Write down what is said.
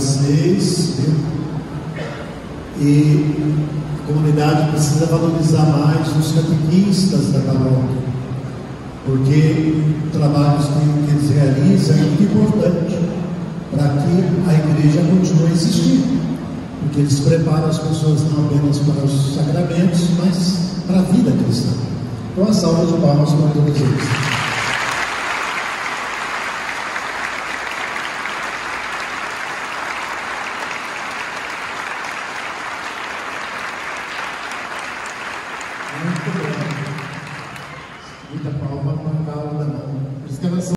vocês. Viu? E a comunidade precisa valorizar mais os catequistas da paróquia, porque o trabalho que eles realizam é muito importante para que a igreja continue existindo. Porque eles preparam as pessoas não apenas para os sacramentos, mas para a vida cristã. Então, a salva de palmas para todos eles. Muito bem. Muita palma para